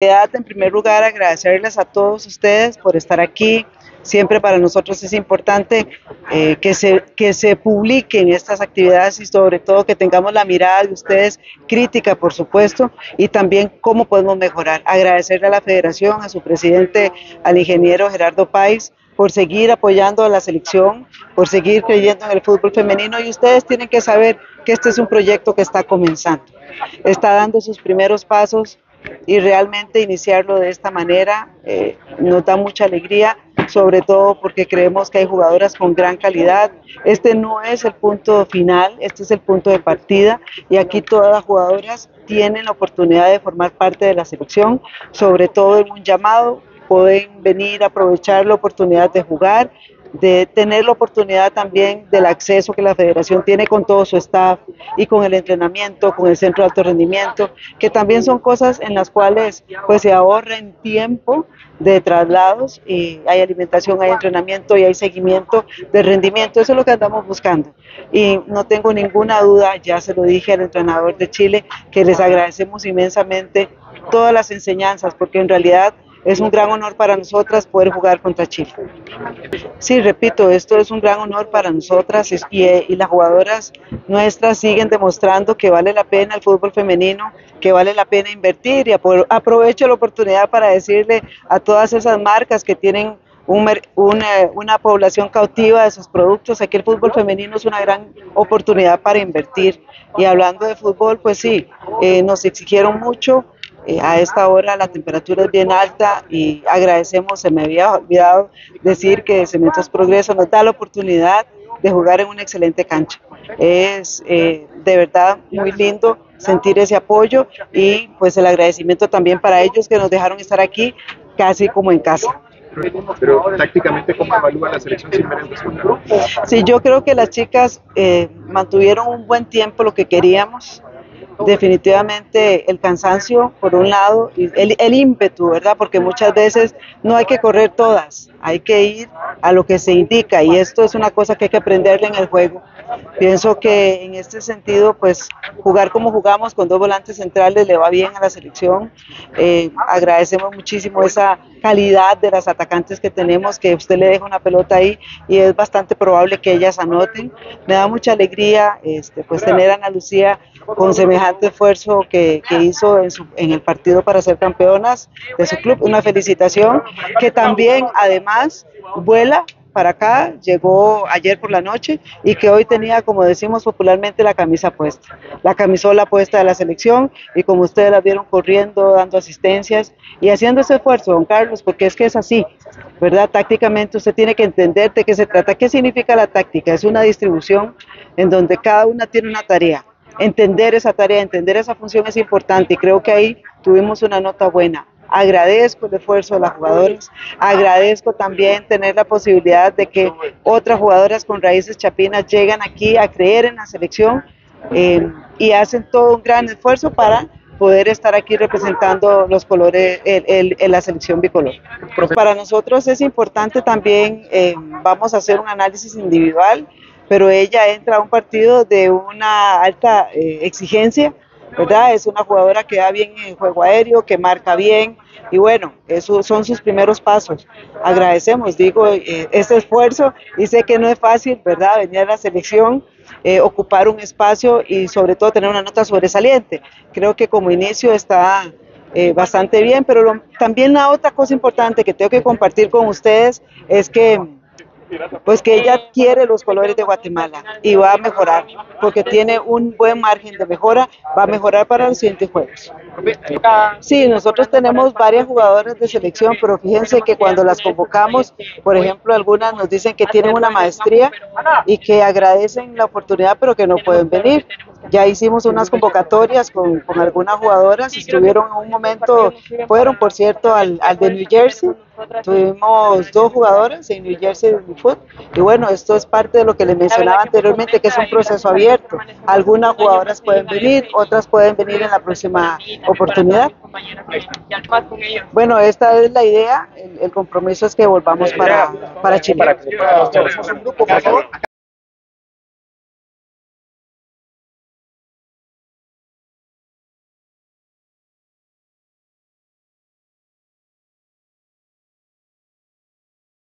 En primer lugar, agradecerles a todos ustedes por estar aquí. Siempre para nosotros es importante eh, que, se, que se publiquen estas actividades y sobre todo que tengamos la mirada de ustedes crítica, por supuesto, y también cómo podemos mejorar. Agradecerle a la federación, a su presidente, al ingeniero Gerardo Páez, por seguir apoyando a la selección, por seguir creyendo en el fútbol femenino y ustedes tienen que saber que este es un proyecto que está comenzando, está dando sus primeros pasos y realmente iniciarlo de esta manera eh, nos da mucha alegría, sobre todo porque creemos que hay jugadoras con gran calidad. Este no es el punto final, este es el punto de partida y aquí todas las jugadoras tienen la oportunidad de formar parte de la selección, sobre todo en un llamado, pueden venir a aprovechar la oportunidad de jugar de tener la oportunidad también del acceso que la federación tiene con todo su staff y con el entrenamiento, con el centro de alto rendimiento, que también son cosas en las cuales pues se ahorra en tiempo de traslados y hay alimentación, hay entrenamiento y hay seguimiento de rendimiento, eso es lo que andamos buscando. Y no tengo ninguna duda, ya se lo dije al entrenador de Chile, que les agradecemos inmensamente todas las enseñanzas, porque en realidad es un gran honor para nosotras poder jugar contra Chile. Sí, repito, esto es un gran honor para nosotras y, las jugadoras nuestras siguen demostrando que vale la pena el fútbol femenino, que vale la pena invertir y aprovecho la oportunidad para decirle a todas esas marcas que tienen una, población cautiva de sus productos. Aquí el fútbol femenino es una gran oportunidad para invertir. Y hablando de fútbol, pues sí, eh, nos exigieron mucho, eh, a esta hora la temperatura es bien alta y agradecemos, se me había olvidado decir que Cementos Progreso nos da la oportunidad de jugar en una excelente cancha. Es eh, de verdad muy lindo sentir ese apoyo y pues el agradecimiento también para ellos que nos dejaron estar aquí casi como en casa. Pero tácticamente, ¿cómo evalúa la selección sin Sí, yo creo que las chicas eh, mantuvieron un buen tiempo lo que queríamos definitivamente el cansancio, por un lado, y el, el, ímpetu, ¿verdad? Porque muchas veces no hay que correr todas, hay que ir a lo que se indica y esto es una cosa que hay que aprenderle en el juego. Pienso que en este sentido, pues jugar como jugamos con dos volantes centrales le va bien a la selección. Eh, agradecemos muchísimo esa calidad de las atacantes que tenemos, que usted le deja una pelota ahí y es bastante probable que ellas anoten. Me da mucha alegría este, pues tener a Ana Lucía con semejante esfuerzo que, que hizo en, su, en el partido para ser campeonas de su club. Una felicitación que también además vuela para acá, llegó ayer por la noche y que hoy tenía, como decimos popularmente, la camisa puesta, la camisola puesta de la selección y como ustedes la vieron corriendo, dando asistencias y haciendo ese esfuerzo, don Carlos, porque es que es así, ¿verdad? Tácticamente usted tiene que entender de qué se trata. ¿Qué significa la táctica? Es una distribución en donde cada una tiene una tarea. Entender esa tarea, entender esa función es importante y creo que ahí tuvimos una nota buena Agradezco el esfuerzo de las jugadoras, agradezco también tener la posibilidad de que otras jugadoras con raíces chapinas llegan aquí a creer en la selección eh, y hacen todo un gran esfuerzo para poder estar aquí representando los colores en la selección bicolor. Para nosotros es importante también, eh, vamos a hacer un análisis individual, pero ella entra a un partido de una alta eh, exigencia, ¿verdad? Es una jugadora que da bien en juego aéreo, que marca bien y bueno, esos son sus primeros pasos. Agradecemos, digo, eh, este esfuerzo y sé que no es fácil, ¿verdad? Venir a la selección, eh, ocupar un espacio y sobre todo tener una nota sobresaliente. Creo que como inicio está eh, bastante bien, pero también la otra cosa importante que tengo que compartir con ustedes es que pues que ella quiere los colores de Guatemala y va a mejorar, porque tiene un buen margen de mejora, va a mejorar para los siguientes juegos. Sí, nosotros tenemos varias jugadoras de selección, pero fíjense que cuando las convocamos, por ejemplo, algunas nos dicen que tienen una maestría y que agradecen la oportunidad, pero que no pueden venir. Ya hicimos unas convocatorias con, con algunas jugadoras, estuvieron en un momento, fueron por cierto al, al de New Jersey, tuvimos dos jugadoras en New Jersey Foot y bueno, esto es parte de lo que les mencionaba anteriormente, que es un proceso abierto. Algunas jugadoras pueden venir, otras pueden venir en la próxima oportunidad. Bueno, esta es la idea, el, compromiso es que volvamos para, para Chile.